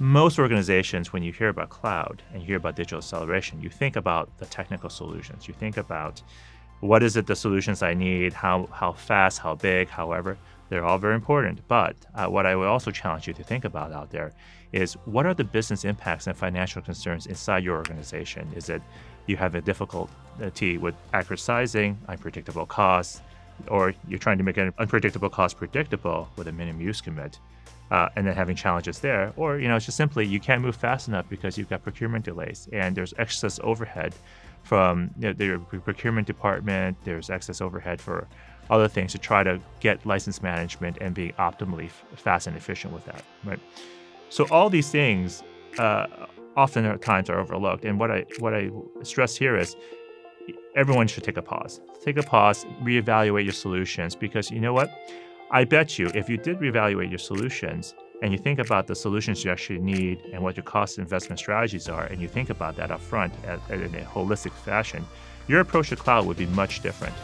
most organizations, when you hear about cloud and you hear about digital acceleration, you think about the technical solutions. You think about what is it the solutions I need, how, how fast, how big, however. They're all very important. But uh, what I would also challenge you to think about out there is what are the business impacts and financial concerns inside your organization? Is it you have a difficulty with accurate sizing, unpredictable costs, or you're trying to make an unpredictable cost predictable with a minimum use commit? Uh, and then having challenges there, or you know, it's just simply you can't move fast enough because you've got procurement delays and there's excess overhead from you know, the procurement department. There's excess overhead for other things to try to get license management and be optimally fast and efficient with that, right? So all these things uh, often at times are overlooked. And what I what I stress here is everyone should take a pause. Take a pause, reevaluate your solutions because you know what? I bet you if you did reevaluate your solutions and you think about the solutions you actually need and what your cost investment strategies are, and you think about that up front in a holistic fashion, your approach to cloud would be much different.